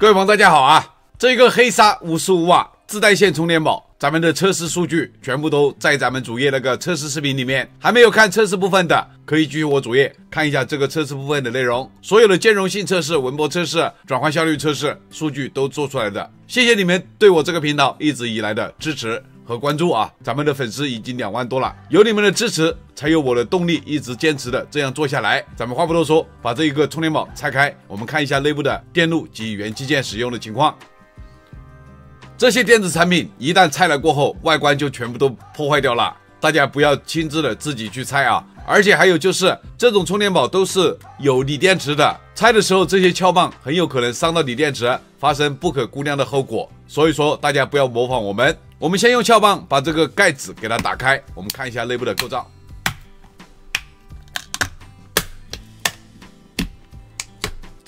各位朋友，大家好啊！这个黑鲨五十五瓦自带线充电宝，咱们的测试数据全部都在咱们主页那个测试视频里面。还没有看测试部分的，可以去我主页看一下这个测试部分的内容。所有的兼容性测试、文波测试、转换效率测试数据都做出来的。谢谢你们对我这个频道一直以来的支持和关注啊！咱们的粉丝已经两万多了，有你们的支持，才有我的动力一直坚持的这样做下来。咱们话不多说，把这一个充电宝拆开，我们看一下内部的电路及元器件使用的情况。这些电子产品一旦拆了过后，外观就全部都破坏掉了。大家不要亲自的自己去拆啊！而且还有就是，这种充电宝都是有锂电池的，拆的时候这些撬棒很有可能伤到锂电池，发生不可估量的后果。所以说，大家不要模仿我们。我们先用撬棒把这个盖子给它打开，我们看一下内部的构造。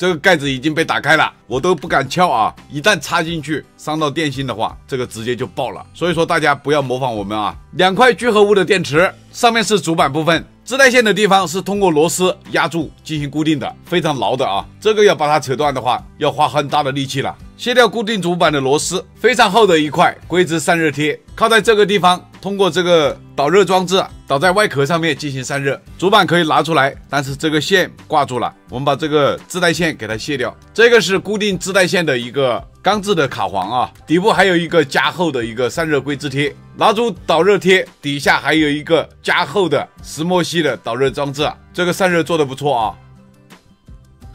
这个盖子已经被打开了，我都不敢撬啊！一旦插进去伤到电芯的话，这个直接就爆了。所以说大家不要模仿我们啊！两块聚合物的电池，上面是主板部分，自带线的地方是通过螺丝压住进行固定的，非常牢的啊！这个要把它扯断的话，要花很大的力气了。卸掉固定主板的螺丝，非常厚的一块硅脂散热贴，靠在这个地方，通过这个导热装置导在外壳上面进行散热。主板可以拿出来，但是这个线挂住了，我们把这个自带线给它卸掉。这个是固定自带线的一个钢制的卡簧啊，底部还有一个加厚的一个散热硅脂贴，拿出导热贴，底下还有一个加厚的石墨烯的导热装置，这个散热做的不错啊。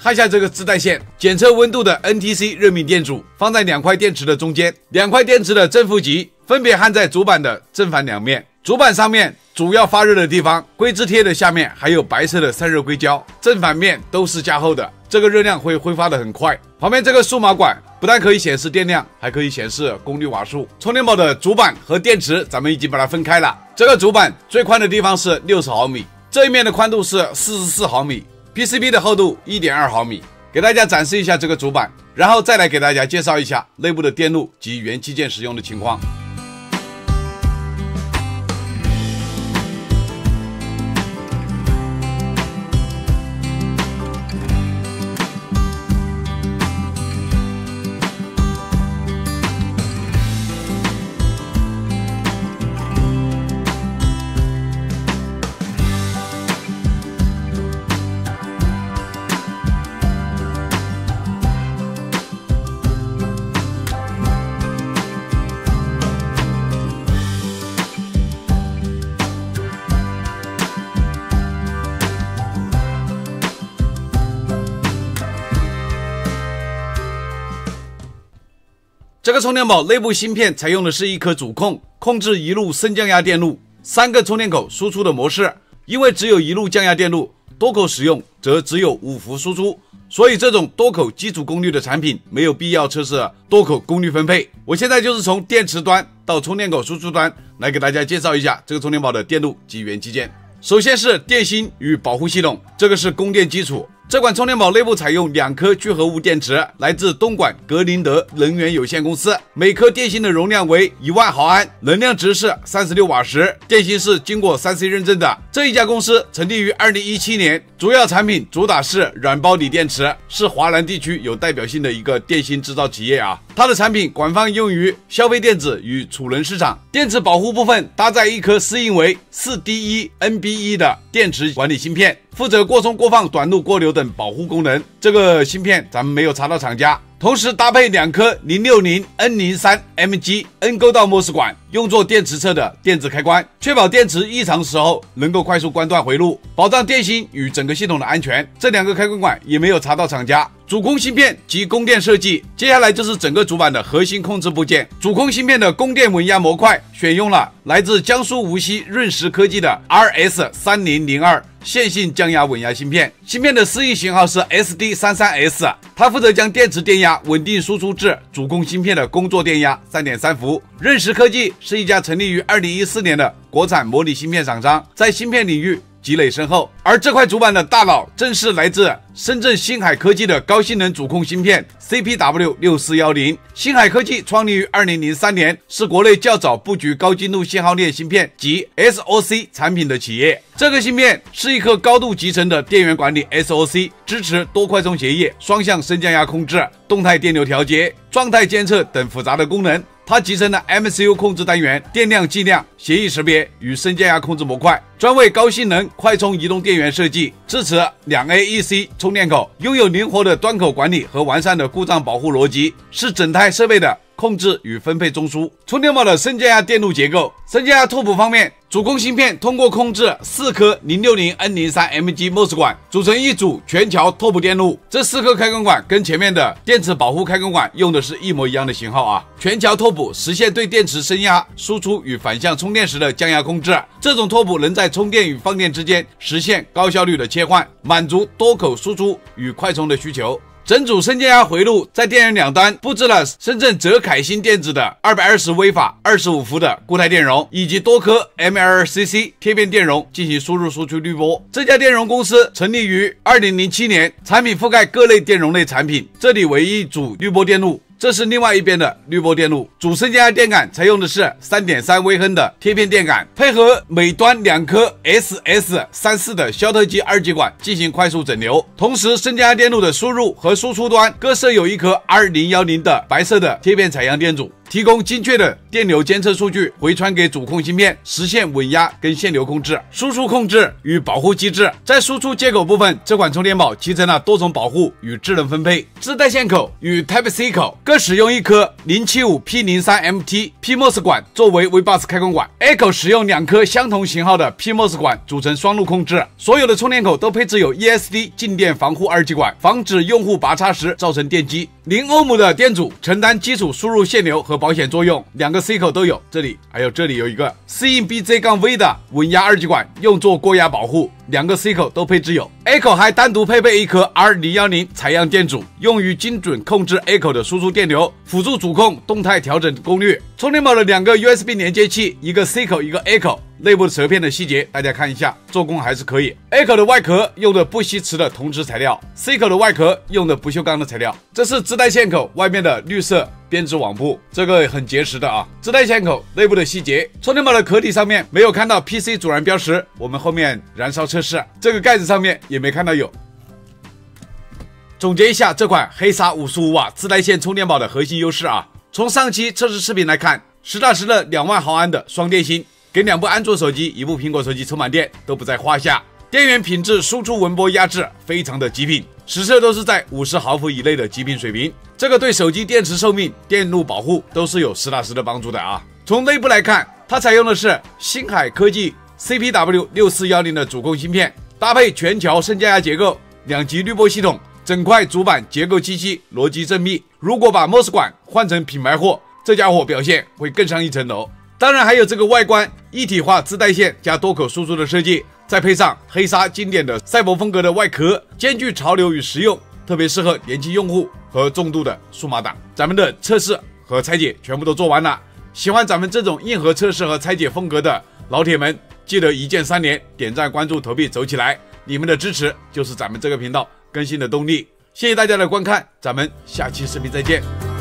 看一下这个自带线检测温度的 NTC 热敏电阻，放在两块电池的中间，两块电池的正负极分别焊在主板的正反两面。主板上面主要发热的地方，硅脂贴的下面还有白色的散热硅胶，正反面都是加厚的，这个热量会挥发的很快。旁边这个数码管不但可以显示电量，还可以显示功率瓦数。充电宝的主板和电池，咱们已经把它分开了。这个主板最宽的地方是六十毫米，这一面的宽度是四十四毫米。PCB 的厚度一点二毫米，给大家展示一下这个主板，然后再来给大家介绍一下内部的电路及元器件使用的情况。这个充电宝内部芯片采用的是一颗主控，控制一路升降压电路，三个充电口输出的模式。因为只有一路降压电路，多口使用则只有五伏输出，所以这种多口基础功率的产品没有必要测试多口功率分配。我现在就是从电池端到充电口输出端来给大家介绍一下这个充电宝的电路及元器件。首先是电芯与保护系统，这个是供电基础。这款充电宝内部采用两颗聚合物电池，来自东莞格林德能源有限公司。每颗电芯的容量为一万毫安，能量值是三十六瓦时。电芯是经过三 C 认证的。这一家公司成立于二零一七年，主要产品主打是软包锂电池，是华南地区有代表性的一个电芯制造企业啊。它的产品广泛用于消费电子与储能市场。电池保护部分搭载一颗适应为四 D 一 NB 一的电池管理芯片。负责过充、过放、短路、过流等保护功能。这个芯片咱们没有查到厂家。同时搭配两颗零六零 N 零三 MG N 沟道模式管，用作电池侧的电子开关，确保电池异常时候能够快速关断回路，保障电芯与整个系统的安全。这两个开关管也没有查到厂家。主控芯片及供电设计，接下来就是整个主板的核心控制部件。主控芯片的供电稳压模块选用了来自江苏无锡润石科技的 RS 三零零二线性降压稳压芯片。芯片的适应型号是 SD 三三 S，它负责将电池电压稳定输出至主控芯片的工作电压三点三伏。润石科技是一家成立于二零一四年的国产模拟芯片厂商，在芯片领域。积累深厚。而这块主板的大佬正是来自深圳星海科技的高性能主控芯片 CPW 六四幺零。星海科技创立于二零零三年，是国内较早布局高精度信号链芯片及 SOC 产品的企业。这个芯片是一颗高度集成的电源管理 SOC，支持多快充协议、双向升降压控制、动态电流调节、状态监测等复杂的功能。它集成了 MCU 控制单元、电量计量、协议识别与升降压控制模块，专为高性能快充移动电源设计，支持两 AEC 充电口，拥有灵活的端口管理和完善的故障保护逻辑，是整台设备的。控制与分配中枢，充电宝的升降压电路结构。升降压拓扑方面，主控芯片通过控制四颗零六零 N 零三 Mg MOS 管，组成一组全桥拓扑电路。这四颗开关管跟前面的电池保护开关管用的是一模一样的型号啊。全桥拓扑实现对电池升压、输出与反向充电时的降压控制。这种拓扑能在在充电与放电之间实现高效率的切换，满足多口输出与快充的需求。整组升降压回路在电源两端布置了深圳泽凯新电子的二百二十微法二十五伏的固态电容，以及多颗 MLCC 贴片电容进行输入输出滤波。这家电容公司成立于二零零七年，产品覆盖各类电容类产品。这里为一组滤波电路。这是另外一边的滤波电路，主升降压电感采用的是三点三微亨的贴片电感，配合每端两颗 SS 三四的肖特基二极管进行快速整流。同时，升降压电路的输入和输出端各设有一颗二零幺零的白色的贴片采样电阻。提供精确的电流监测数据回传给主控芯片，实现稳压跟限流控制、输出控制与保护机制。在输出接口部分，这款充电宝集成了多重保护与智能分配。自带线口与 Type C 口各使用一颗零七五 P 零三 MT PMOS 管作为 V-Bus 开关管，A 口使用两颗相同型号的 PMOS 管组成双路控制。所有的充电口都配置有 ESD 静电防护二极管，防止用户拔插时造成电击。零欧姆的电阻承担基础输入限流和保保险作用，两个 C 口都有，这里还有这里有一个适应 BJ 杠 V 的稳压二极管，用作过压保护，两个 C 口都配置有。A 口还单独配备一颗 R 零幺零采样电阻，用于精准控制 A 口的输出电流，辅助主控动态调整功率。充电宝的两个 USB 连接器，一个 C 口，一个 A 口。内部的折片的细节，大家看一下，做工还是可以。A 口的外壳用的不吸磁的铜质材料，C 口的外壳用的不锈钢的材料。这是自带线口外面的绿色编织网布，这个很结实的啊。自带线口内部的细节，充电宝的壳体上面没有看到 PC 阻燃标识，我们后面燃烧测试，这个盖子上面也没看到有。总结一下这款黑鲨五十五瓦自带线充电宝的核心优势啊，从上期测试视频来看，实打实的两万毫安的双电芯。给两部安卓手机、一部苹果手机充满电都不在话下，电源品质、输出文波压制非常的极品，实测都是在五十毫伏以内的极品水平。这个对手机电池寿命、电路保护都是有实打实的帮助的啊。从内部来看，它采用的是星海科技 CPW 六四幺零的主控芯片，搭配全桥升降压结构、两级滤波系统，整块主板结构清晰、逻辑缜密。如果把 MOS 管换成品牌货，这家伙表现会更上一层楼。当然还有这个外观一体化自带线加多口输出的设计，再配上黑鲨经典的赛博风格的外壳，兼具潮流与实用，特别适合年轻用户和重度的数码党。咱们的测试和拆解全部都做完了，喜欢咱们这种硬核测试和拆解风格的老铁们，记得一键三连，点赞、关注、投币走起来！你们的支持就是咱们这个频道更新的动力。谢谢大家的观看，咱们下期视频再见。